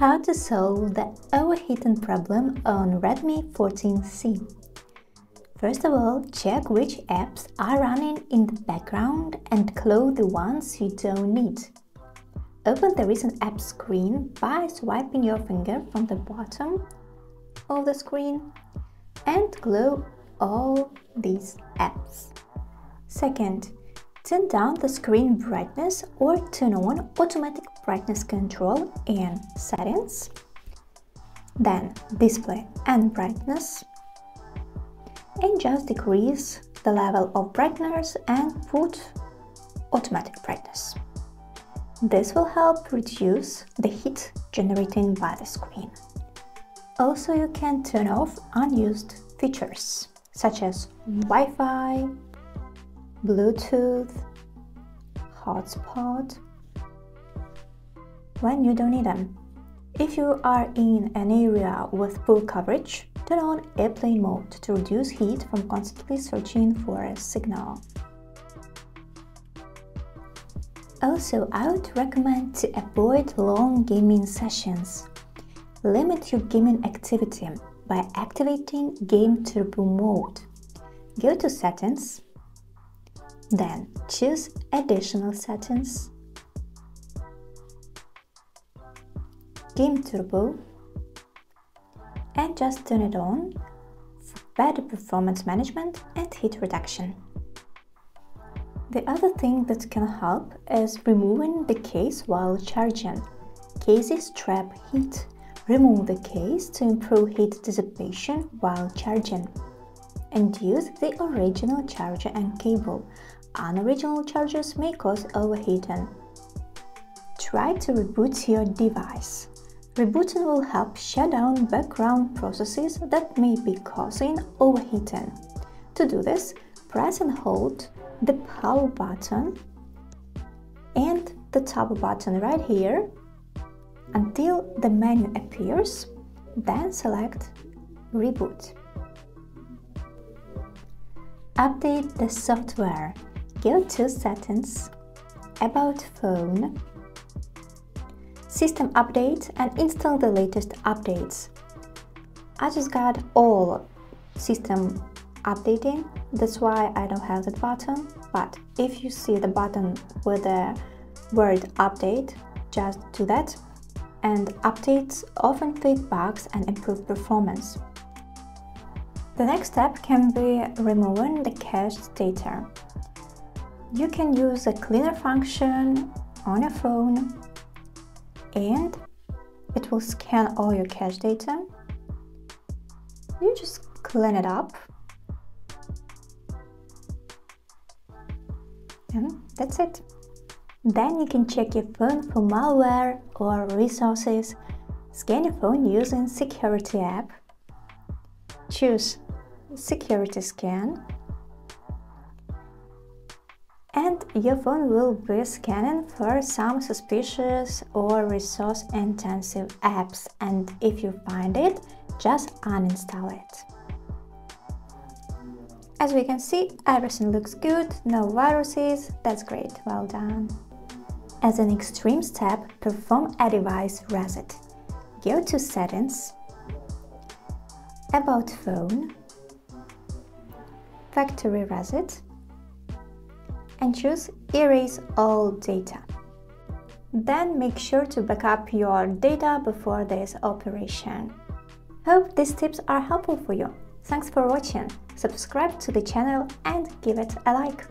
How to solve the overheating problem on Redmi 14C. First of all, check which apps are running in the background and close the ones you don't need. Open the recent app screen by swiping your finger from the bottom of the screen and close all these apps. Second, Turn down the screen brightness or turn on automatic brightness control in settings. Then display and brightness. And just decrease the level of brightness and put automatic brightness. This will help reduce the heat generated by the screen. Also, you can turn off unused features such as Wi-Fi, Bluetooth, hotspot, when you don't need them. If you are in an area with full coverage, turn on airplane mode to reduce heat from constantly searching for a signal. Also, I would recommend to avoid long gaming sessions. Limit your gaming activity by activating Game Turbo mode. Go to Settings, then choose Additional settings, Game Turbo, and just turn it on for better performance management and heat reduction. The other thing that can help is removing the case while charging. Cases trap heat. Remove the case to improve heat dissipation while charging. And use the original charger and cable Unoriginal chargers may cause overheating. Try to reboot your device. Rebooting will help shut down background processes that may be causing overheating. To do this, press and hold the power button and the top button right here until the menu appears, then select Reboot. Update the software Go to Settings, About Phone, System Update and install the latest updates. I just got all system updating, that's why I don't have that button, but if you see the button with the word update, just do that and updates often fix bugs and improve performance. The next step can be removing the cached data. You can use a cleaner function on your phone and it will scan all your cache data. You just clean it up and that's it. Then you can check your phone for malware or resources. Scan your phone using Security app. Choose Security Scan your phone will be scanning for some suspicious or resource-intensive apps and if you find it, just uninstall it. As we can see, everything looks good, no viruses, that's great, well done. As an extreme step, perform a device reset. Go to Settings, About Phone, Factory Reset, and choose Erase all data. Then make sure to backup your data before this operation. Hope these tips are helpful for you. Thanks for watching, subscribe to the channel and give it a like.